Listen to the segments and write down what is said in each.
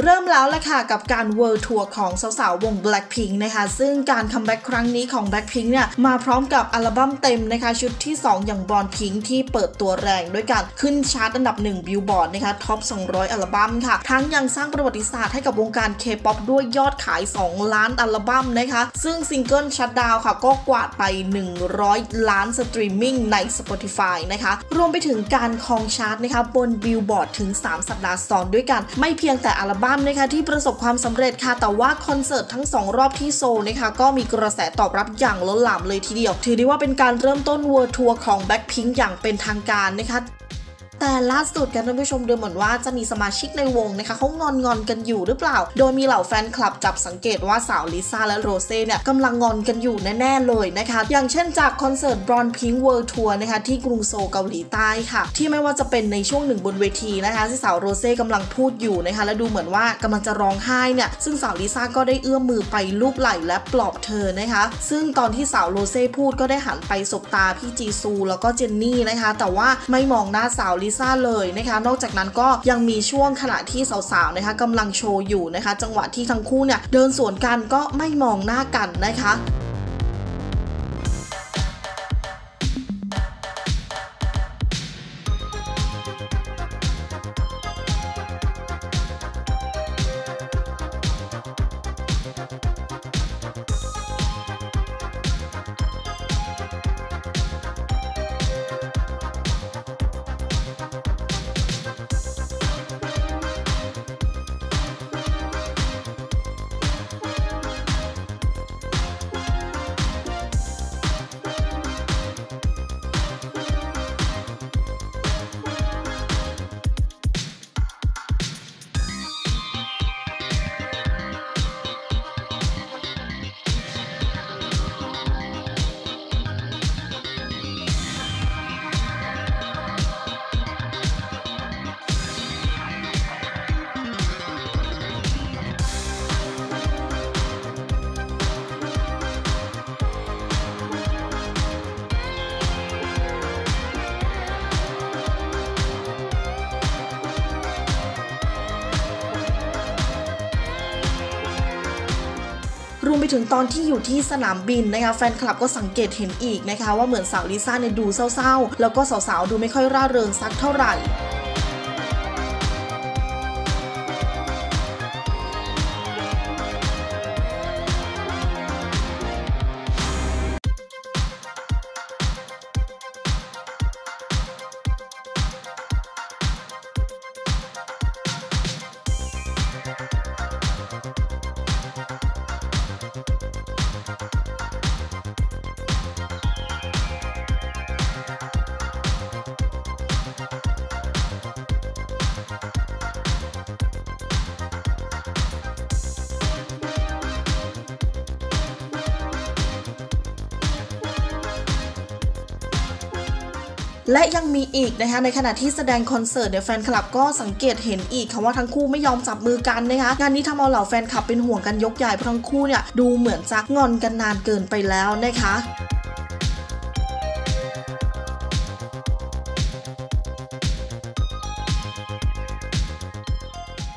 เริ่มแล้วละค่ะกับการ World Tour ของสาวๆวง Blackpink นะคะ ซึ่งการ comeback ครั้งนี้ของ Blackpink เนี่ยมาพร้อมกับอัลบั้มเต็มนะคะ ชุดที่ 2 อย่าง Born Pink ที่เปิดตัวแรงด้วยการขึ้นชาร์ตอันดับ1บิลบอร์ดนะคะ Top 200 อัลบั้มค่ะ ทั้งยังสร้างประวัติศาสตร์ให้กับวงการ K-POP ด้วยยอดขาย 2 ล้านอัลบั้มนะคะ ซึ่งซิงเกิล Shut Down ค่ะ ก็กวาดไป 100 ล้านสตรีมมิ่งใน Spotify นะคะรวมไปถึงการครองชาร์ตนะคะบนบิลบอร์ดถึง 3 สัปดาห์ซ้อนด้วยกันไม่เพียงแต่อัลบั้มนะคะที่ประสบความสำเร็จค่ะ แต่ว่าคอนเสิร์ตทั้ง 2 รอบที่โซลนะคะก็มีกระแสตอบรับอย่างล้นหลามเลยทีเดียว ถือได้ว่าเป็นการเริ่มต้น World Tour ของแบ็คพิงอย่างเป็นทางการนะคะ แต่ล่าสุดกันท่านผู้ชมดูเหมือนว่าจะมีสมาชิกในวงนะคะเขางอนงอนกันอยู่หรือเปล่า โดยมีเหล่าแฟนคลับจับสังเกตว่าสาวลิซ่าและโรเซ่เนี่ยกำลังงอนกันอยู่แน่ๆเลยนะคะ อย่างเช่นจากคอนเสิร์ต Born Pink World Tour นะคะที่กรุงโซลเกาหลีใต้ค่ะ ที่ไม่ว่าจะเป็นในช่วงหนึ่งบนเวทีนะคะที่สาวโรเซ่กำลังพูดอยู่นะคะและดูเหมือนว่ากำลังจะร้องไห้เนี่ยซึ่งสาวลิซ่าก็ได้เอื้อมมือไปลูบไหล่และปลอบเธอนะคะ ซึ่งตอนที่สาวโรเซ่พูดก็ได้หันไปสบตาพี่จีซูแล้วก็เจนนี่นะคะ แต่ว่าไม่มองหน้าสาวลิซ่าเลยนะคะ นอกจากนั้นก็ยังมีช่วงขณะที่สาวๆนะคะกำลังโชว์อยู่นะคะ จังหวะที่ทั้งคู่เนี่ยเดินสวนกันก็ไม่มองหน้ากันนะคะ รวมไปถึงตอนที่อยู่ที่สนามบินนะคะแฟนคลับก็สังเกตเห็นอีกนะคะว่าเหมือนสาวลิซ่าเนี่ยดูเศร้าๆ แล้วก็สาวๆ ดูไม่ค่อยร่าเริงสักเท่าไหร่ และยังมีอีกนะคะในขณะที่แสดงคอนเสิร์ตเนี่ยแฟนคลับก็สังเกตเห็นอีกค่ะว่าทั้งคู่ไม่ยอมจับมือกันนะคะงานนี้ทำเอาเหล่าแฟนคลับเป็นห่วงกันยกใหญ่เพราะทั้งคู่เนี่ยดูเหมือนจะงอนกันนานเกินไปแล้วนะคะ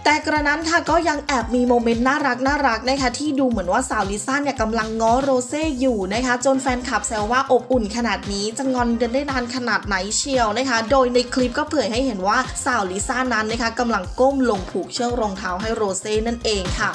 แต่กระนั้นค่ะก็ยังแอบมีโมเมนต์น่ารักน่ารักนะคะที่ดูเหมือนว่าสาวลิซ่าเนี่ยกำลังง้อโรเซ่อยู่นะคะ จนแฟนคลับแซวว่าอบอุ่นขนาดนี้จะงอนกันได้นานขนาดไหนเชียวนะคะ โดยในคลิปก็เผยให้เห็นว่าสาวลิซ่านั้นนะคะกำลังก้มลงผูกเชือกรองเท้าให้โรเซ่นั่นเองค่ะ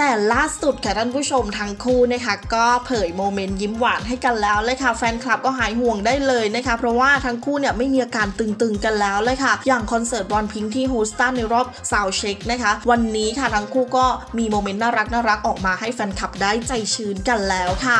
แต่ล่าสุดค่ะท่านผู้ชมทั้งคู่นะคะก็เผยโมเมนต์ยิ้มหวานให้กันแล้วเลยค่ะแฟนคลับก็หายห่วงได้เลยนะคะเพราะว่าทั้งคู่เนี่ยไม่มีอาการตึงๆกันแล้วเลยค่ะ อย่างคอนเสิร์ต Born Pink ที่ฮูสตันในรอบ soundcheck นะคะ วันนี้ค่ะทั้งคู่ก็มี moment น่ารักน่ารักออกมาให้แฟนคลับได้ใจชื้นกันแล้วค่ะ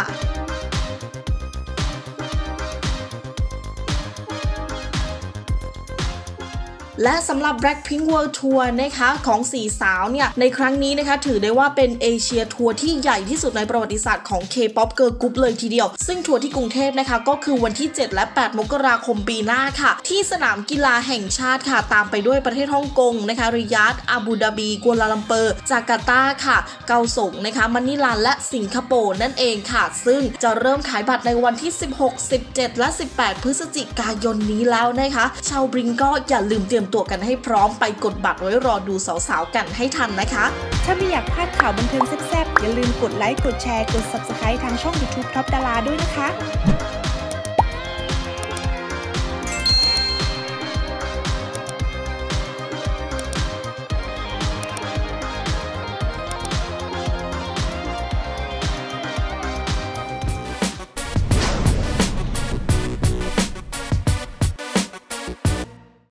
และสำหรับ Blackpink World Tour นะคะของสี่สาวเนี่ยในครั้งนี้นะคะถือได้ว่าเป็น Asia Tour ที่ใหญ่ที่สุดในประวัติศาสตร์ของ K-POP Girl Group เลยทีเดียว ซึ่งทัวร์ที่กรุงเทพนะคะก็คือวันที่ 7 และ 8 มกราคมปีหน้าค่ะ ที่สนามกีฬาแห่งชาติค่ะ ตามไปด้วยประเทศฮ่องกงนะคะริยาดอาบูดาบีกัวลาลัมเปอร์ จาการ์ตาค่ะ เกาสงนะคะมะนิลาและสิงคโปร์นั่นเองค่ะ ซึ่งจะเริ่มขายบัตรในวันที่ 16 17 และ 18 พฤศจิกายนนี้แล้วนะคะชาวบริงก็อย่าลืมเตรียมตัวกันให้พร้อมไปกดบัตรไว้รอดูสาวๆกันให้ทันนะคะ ถ้าไม่อยากพลาดข่าวบันเทิงแซ่บๆอย่าลืมกดไลค์กดแชร์กด Subscribe ทางช่อง YouTube Top ดาราด้วยนะคะ